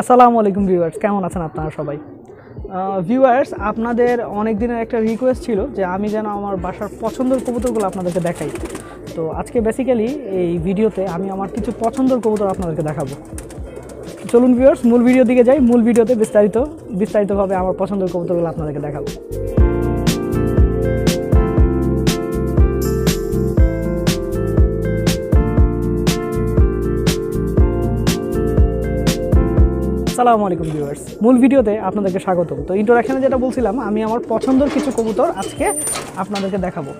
আসসালামু আলাইকুম ভিউয়ার্স, কেমন আছেন আপনারা সবাই? ভিউয়ার্স, আপনাদের অনেক দিনের একটা রিকোয়েস্ট ছিল যে আমি যেন আমার বাসার পছন্দের কবুতরগুলো আপনাদেরকে দেখাই। তো আজকে বেসিক্যালি এই ভিডিওতে আমি আমার কিছু পছন্দের কবুতর আপনাদেরকে দেখাবো। চলুন ভিউয়ার্স, মূল ভিডিও দিকে যাই। মূল ভিডিওতে বিস্তারিত, বিস্তারিতভাবে আমার পছন্দের কবুতরগুলো আপনাদেরকে দেখাবো। আসসালামু আলাইকুম ভিউয়ার্স। মূল ভিডিওতে আপনাদেরকে স্বাগতম। তো ইন্ট্রোডাকশনে যেটা বলছিলাম, আমি আমার পছন্দের কিছু কবুতর আজকে আপনাদেরকে দেখাবো।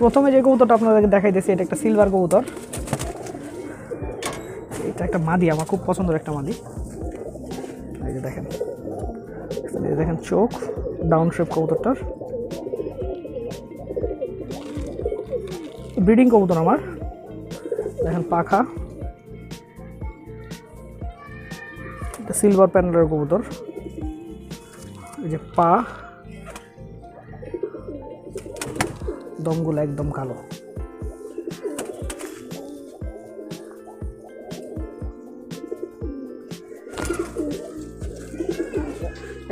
প্রথমে যে কবুতরটা আপনাদেরকে দেখাইতেছি, এটা একটা সিলভার কবুতর। এটা একটা মাদি, আমার খুব পছন্দের একটা মাদি। এই যে দেখেন। দেখেন চোখ ডাউন শেপ কবুতরটার। ব্রিডিং কবুতর আমার। দেখেন পাখা। এটা সিলভার প্যানেলের কবুতর। এই যে পা। দমগুলো একদম কালো।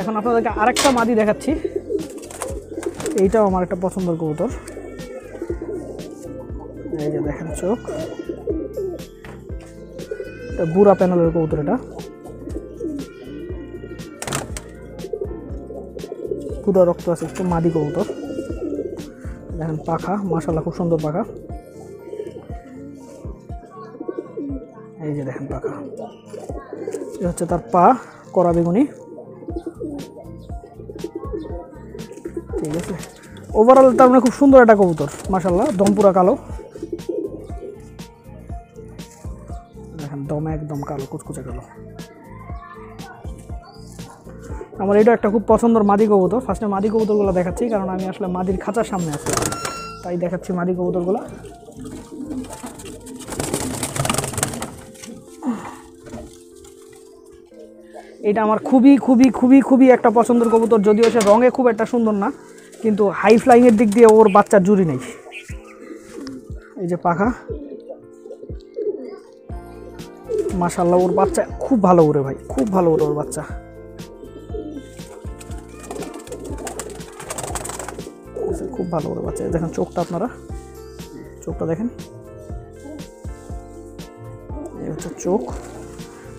এখন আপনাদেরকে আরেকটা মাদি দেখাচ্ছি। এইটাও আমার একটা পছন্দের কবুতর। এই যে দেখেন চোখ। বুড়া প্যানেলের কবুতর এটা। পুরো রক্ত আছে, একটু মাদি কবুতর। দেখেন পাখা মাশাল্লাহ খুব সুন্দর পাখা। এই যে দেখেন পাখা। এ হচ্ছে তার পা করা বেগুনি। ঠিক আছে। ওভারঅল তার মানে খুব সুন্দর একটা কবুতর মাশাল্লাহ দমপুরা কালো। দেখেন দম একদম কালো, কুচকুচে কালো। আমার এটা একটা খুব পছন্দের মাদি কবুতর। ফার্স্টে মাদি কবুতরগুলো দেখাচ্ছি, কারণ আমি আসলে মাদির খাঁচার সামনে আছি। তাই দেখাচ্ছি মাদি কবুতরগুলো। এটা আমার খুবই খুবই খুবই খুবই একটা পছন্দের কবুতর, যদিও সে রঙে খুব একটা সুন্দর না, কিন্তু হাই ফ্লাইংয়ের দিক দিয়ে ওর বাচ্চার জুড়ি নেই। এই যে পাখা। মাশাল্লাহ ওর বাচ্চা খুব ভালো উড়ে ভাই, খুব ভালো উড়ে ওর বাচ্চা। খুব ভালো করে বাচ্চা দেখেন চোখটা আপনারা। চোখটা দেখেন। এই হচ্ছে চোখ।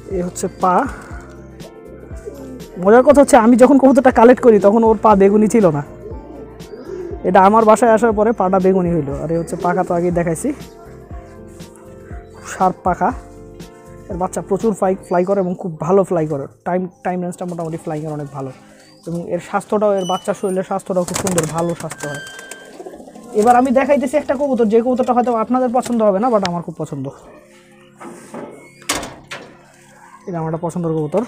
এই হচ্ছে পা। মজার কথা হচ্ছে, আমি যখন কবুতরটা কালেক্ট করি, তখন ওর পা বেগুনি ছিল না। এটা আমার বাসায় আসার পরে পাটা বেগুনি হইল। আর এই হচ্ছে পাখা তো আগেই দেখাইছি। শার্প পাখা। এর বাচ্চা প্রচুর ফ্লাই ফ্লাই করে এবং খুব ভালো ফ্লাই করে। টাইম টাইম রেঞ্জটা মোটামুটি ফ্লাইংয়ের অনেক ভালো। এবং এর স্বাস্থ্যটাও, এর বাচ্চার শরীরের স্বাস্থ্যটাও খুব সুন্দর, ভালো স্বাস্থ্য হয়। এবার আমি দেখাইতেছি একটা কবুতর, যে কবুতরটা হয়তো আপনাদের পছন্দ হবে না বাট আমার খুব পছন্দ। এটা আমার একটা পছন্দের কবুতর।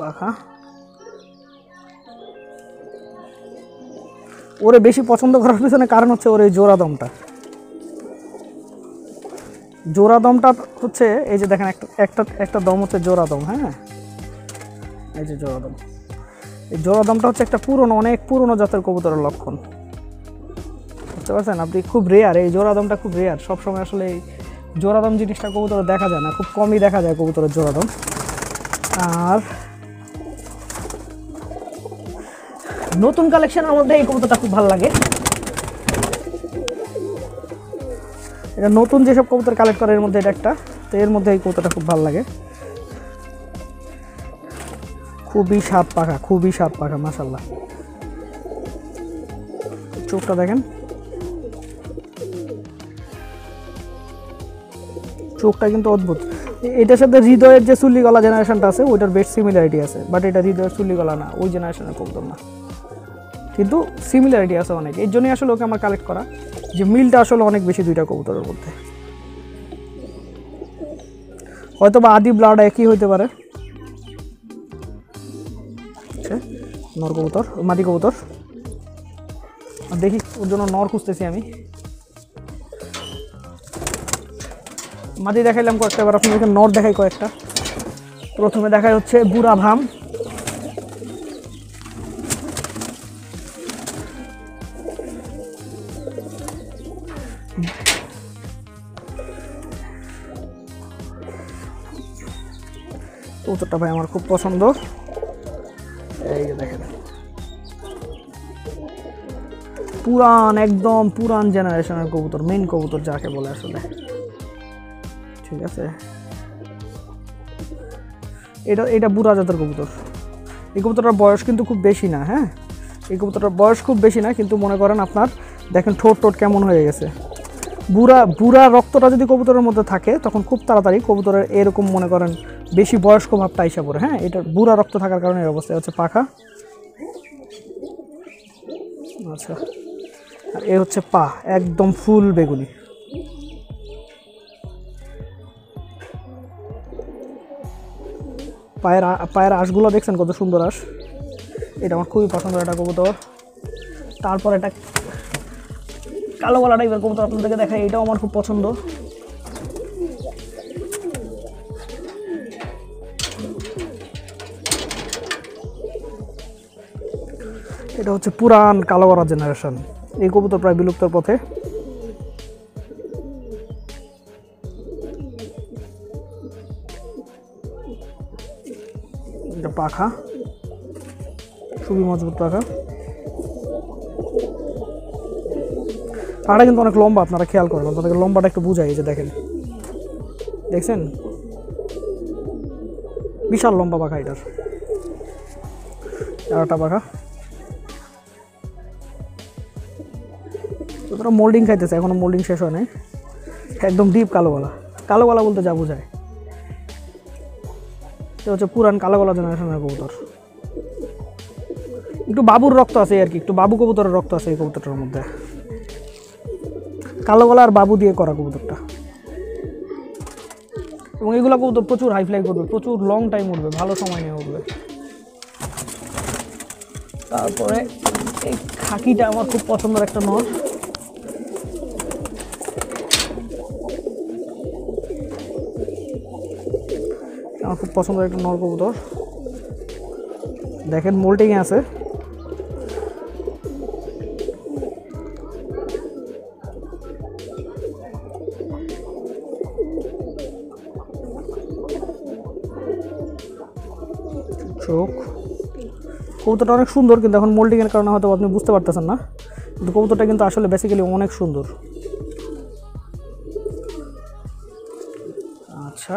পাখা। ওরে বেশি পছন্দ করার পিছনে কারণ হচ্ছে ওর এই জোড়া দমটা। জোড়া দমটা হচ্ছে, এই যে দেখেন, একটা একটা একটা দম হচ্ছে জোড়া দম হ্যাঁ? এই যে জোড়া দম। এই জোড়া দমটা হচ্ছে একটা পুরনো, অনেক পুরনো জাতের কবুতরের লক্ষণ। বুঝতে পারছেন? আপনি খুব রেয়ার এই জোড়া দমটা খুব রেয়ার সবসময় আসলে এই জোড়া দম জিনিসটা কবুতরে দেখা যায় না। খুব কমই দেখা যায় কবুতরের জোড়া দম। আর নতুন কালেকশনের মধ্যে এই কবুতরটা খুব ভালো লাগে। এটা নতুন যেসব কবুতর কালেক্ট করে, এর মধ্যে এটা একটা। তো এর মধ্যে এই কবুতরটা খুব ভালো লাগে। খুবই সাপ পাখা, খুবই সাপ পাখা মাসাল্লাহ চোখটা দেখেন। চোখটা কিন্তু অদ্ভুত। এটার সাথে হৃদয়ের যে চুল্লি গলা জেনারেশনটা আছে, ওইটার বেশ সিমিলারিটি আছে বাট এটা হৃদয়ের চুল্লি গলা না, ওই জেনারেশনের কবুতর না। কিন্তু সিমিলারিটি আছে অনেক। এর জন্যই আসলে ওকে আমার কালেক্ট করা যে মিলটা আসলে অনেক বেশি দুইটা কবুতরের মধ্যে। হয়তো বা আদি ব্লাড একই হইতে পারে। আচ্ছা, নর কবুতর মাদি কবুতর। দেখি ওর জন্য নর খুঁজতেছি আমি। মাদি দেখাইলাম কয়েকটা এবার আপনাদেরকে নর দেখাই কয়েকটা। প্রথমে দেখায় হচ্ছে বুড়া ভাম। কবুতরটা ভাই আমার খুব পছন্দ। এই দেখেন। পুরান, একদম পুরান জেনারেশনের কবুতর মেন কবুতর যাকে বলে আসলে। ঠিক আছে? এটা এটা বুড়া জাতের কবুতর। এই কবুতরটার বয়স কিন্তু খুব বেশি না হ্যাঁ? এই কবুতরটার বয়স খুব বেশি না, কিন্তু মনে করেন আপনার, দেখেন ঠোঁট টোট কেমন হয়ে গেছে। বুড়া বুড়া রক্তটা যদি কবুতরের মধ্যে থাকে, তখন খুব তাড়াতাড়ি কবুতরের এরকম মনে করেন বেশি বয়স্ক ভাবটা আইসা পড়ে। হ্যাঁ এটা বুড়া রক্ত থাকার কারণে এই অবস্থা হচ্ছে পাখা। আচ্ছা আর এ হচ্ছে পা, একদম ফুল বেগুনি। পায়ের পায়ের আঁশগুলো দেখছেন কত সুন্দর আঁশ? এটা আমার খুবই পছন্দের একটা কবুতর। তারপর একটা কালো গলা টাইপের কবুতর আপনাদেরকে দেখাই, এটাও আমার খুব পছন্দ। এটা হচ্ছে পুরান কালো গড়া জেনারেশন এই কবুতর প্রায় বিলুপ্তর পথে। এটা পাখা। খুবই মজবুত পাখা। পাখাটা কিন্তু অনেক লম্বা, আপনারা খেয়াল করেন। আপনাদেরকে লম্বাটা একটু বুঝাই যে দেখেন। দেখছেন? বিশাল লম্বা পাখা এটার। আরেকটা পাখা তারা মোল্ডিং খাইতেছে, এখনও মোল্ডিং শেষ হয় নাই। একদম ডিপ কালো গলা কালো গলা বলতে যা বোঝায়। এটা হচ্ছে পুরান কালো গলা জেনারেশনের কবুতর। একটু বাবুর রক্ত আছে আর কি, একটু বাবু কবুতরের রক্ত আছে এই কবুতরটার মধ্যে। কালো গলা আর বাবু দিয়ে করা কবুতরটা। এবং এগুলো কবুতর প্রচুর হাই ফ্লাই করবে, প্রচুর লং টাইম উঠবে, ভালো সময় নিয়ে উঠবে। তারপরে এই খাকিটা আমার খুব পছন্দের একটা নর। আমার খুব পছন্দের একটা নর কবুতর। দেখেন মোল্টিংয়ে আছে। চোখ। কবুতরটা অনেক সুন্দর কিন্তু এখন মোল্ডিংয়ের কারণে হয়তো আপনি বুঝতে পারতেছেন না। কিন্তু কবুতরটা কিন্তু আসলে বেসিক্যালি অনেক সুন্দর। আচ্ছা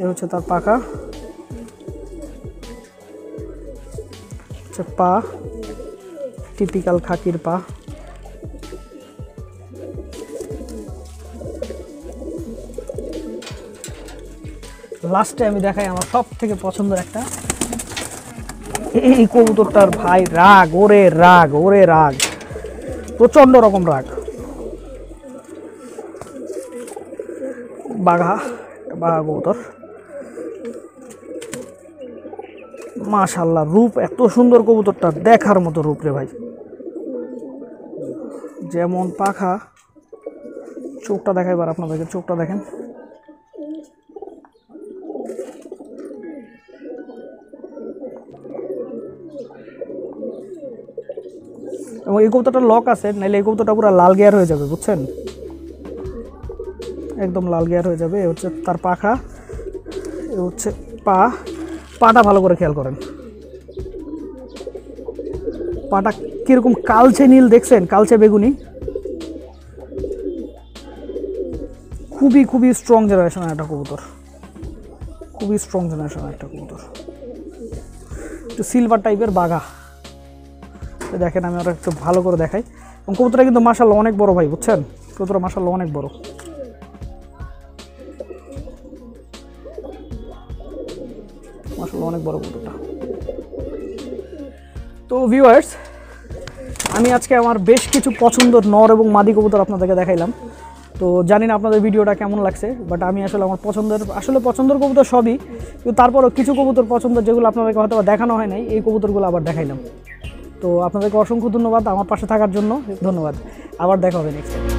এ হচ্ছে তার পাখা। হচ্ছে পা। টিপিক্যাল খাকির পা। লাস্টে আমি দেখাই আমার সব থেকে পছন্দের একটা। এই কবুতরটার ভাই রাগ, ওরে রাগ ওরে রাগ। প্রচণ্ড রকম রাগ। বাঘা বাঘা কবুতর। মাশাল্লাহ, রূপ এত সুন্দর কবুতরটা দেখার মতো রূপ রে ভাই। যেমন পাখা। চোখটা দেখাইবার আপনাদেরকে, চোখটা দেখেন। এবং এই কবুতরটা লক আছে নাহলে এই কবুতরটা পুরো লাল গিয়ার হয়ে যাবে, বুঝছেন? একদম লাল গিয়ার হয়ে যাবে, এ হচ্ছে তার পাখা, এ হচ্ছে পা, পাটা ভালো করে খেয়াল করেন। পাটা কীরকম কালচে নীল, দেখছেন? কালচে বেগুনি। খুবই খুবই স্ট্রং জেনারেশনের একটা কবুতর। খুবই স্ট্রং জেনারেশনের একটা কবুতর। একটু সিলভার টাইপের বাঘা। দেখেন আমি ওরা একটু ভালো করে দেখাই। এবং কবুতরটা কিন্তু মাসাল্লাহ অনেক বড় ভাই, বুঝছেন? কবুতরটা মাসাল্লাহ অনেক বড়। মাসাল্লাহ অনেক বড় কবুতরটা। তো ভিউয়ার্স আমি আজকে আমার বেশ কিছু পছন্দের নর এবং মাদি কবুতর আপনাদেরকে দেখাইলাম। তো জানি না আপনাদের ভিডিওটা কেমন লাগছে বাট আমি আসলে আমার পছন্দের, আসলে পছন্দের কবুতর সবই, কিন্তু তারপরও কিছু কবুতর পছন্দের যেগুলো আপনাদেরকে হয়তো দেখানো হয় নাই, এই কবুতরগুলো আবার দেখাইলাম। তো আপনাদেরকে অসংখ্য ধন্যবাদ আমার পাশে থাকার জন্য। ধন্যবাদ। আবার দেখা হবে নেক্সট টাইম